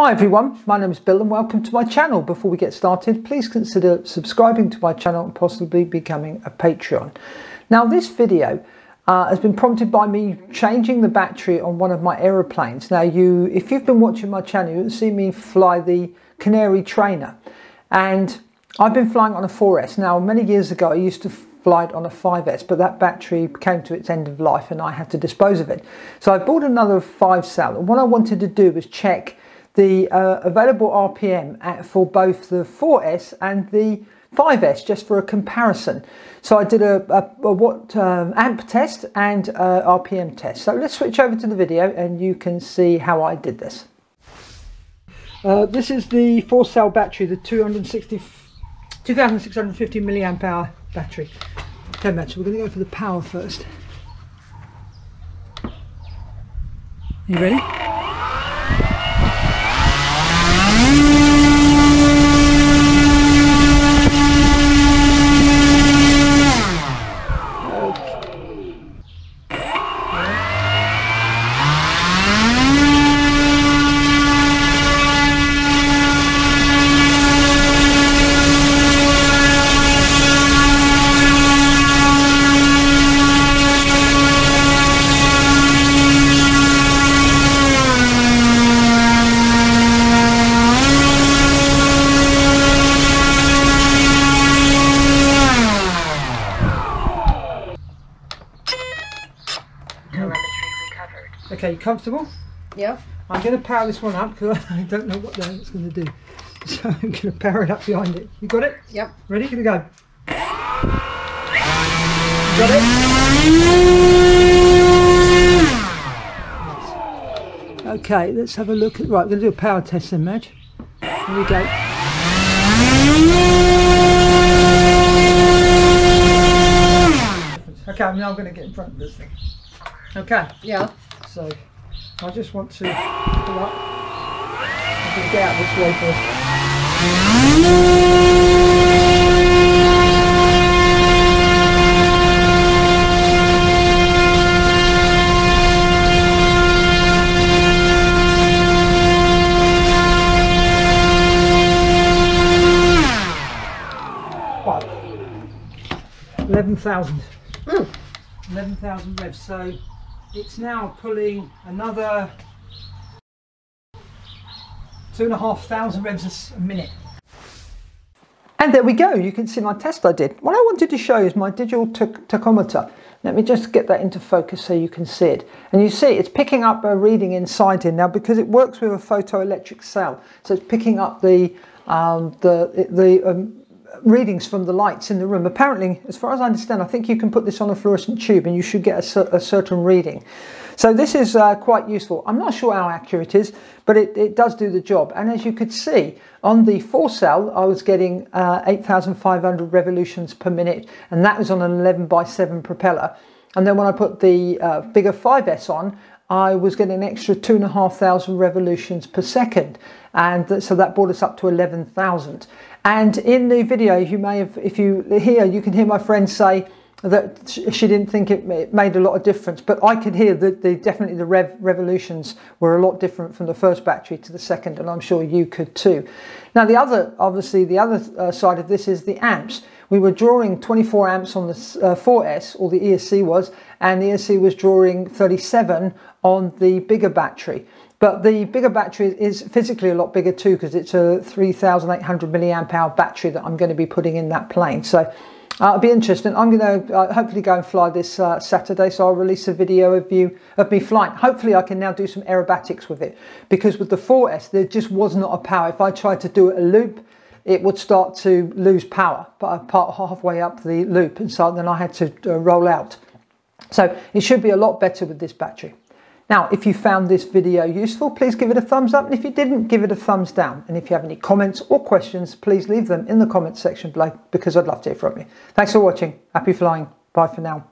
Hi everyone, my name is Bill and welcome to my channel. Before we get started, please consider subscribing to my channel and possibly becoming a Patreon. Now this video uh, has been prompted by me changing the battery on one of my aeroplanes. Now you, if you've been watching my channel, you'll see me fly the Canary Trainer and I've been flying on a 4S. Now many years ago I used to fly it on a 5S but that battery came to its end of life and I had to dispose of it. So I bought another 5 cell and what I wanted to do was check the uh, available RPM at, for both the 4S and the 5S just for a comparison. So I did a, a, a what um, amp test and RPM test. So let's switch over to the video and you can see how I did this. Uh, this is the four cell battery, the 260, 2650 milliamp hour battery. Okay, Matt, so we're going to go for the power first. Are you ready? Okay, you comfortable? Yeah. I'm going to power this one up because I don't know what the hell it's going to do. So I'm going to power it up behind it. You got it? Yep. Ready? Gonna go. Got it? Okay, let's have a look at. Right, we're going to do a power test then, Madge. Here we go. Okay, now I'm now going to get in front of this thing. Okay. Yeah. So I just want to pull up. To get out this way first. Eleven thousand. Mm. Eleven thousand revs. So it's now pulling another two and a half thousand revs a minute. And there we go, you can see my test I did. What I wanted to show is my digital tachometer. Let me just get that into focus so you can see it. And you see it's picking up a reading inside here now because it works with a photoelectric cell. So it's picking up the, um, the, the um, readings from the lights in the room. Apparently, as far as I understand, I think you can put this on a fluorescent tube and you should get a, a certain reading. So this is uh, quite useful. I'm not sure how accurate it is, but it, it, does do the job. And as you could see, on the 4 cell, I was getting uh, 8,500 revolutions per minute, and that was on an 11 by 7 propeller. And then when I put the uh, bigger 5S on, I was getting an extra 2,500 revolutions per second. And so that brought us up to 11,000. And in the video, you may have, if you hear, you can hear my friend say that she didn't think it made a lot of difference, but I could hear that the, definitely the rev, revolutions were a lot different from the first battery to the second, and I'm sure you could too. Now the other, obviously, the other uh, side of this is the amps. We were drawing 24 amps on the uh, 4S, or the ESC was, and the ESC was drawing 37 on the bigger battery. But the bigger battery is physically a lot bigger too because it's a 3,800 milliamp hour battery that I'm going to be putting in that plane. So uh, it'll be interesting. I'm going to uh, hopefully go and fly this uh, Saturday, so I'll release a video of you of me flying. Hopefully, I can now do some aerobatics with it because with the 4S, there just was not a power. If I tried to do a loop, it would start to lose power, but I part halfway up the loop, and so then I had to uh, roll out. So it should be a lot better with this battery. Now, if you found this video useful, please give it a thumbs up. And if you didn't, give it a thumbs down. And if you have any comments or questions, please leave them in the comments section below because I'd love to hear from you. Thanks for watching. Happy flying. Bye for now.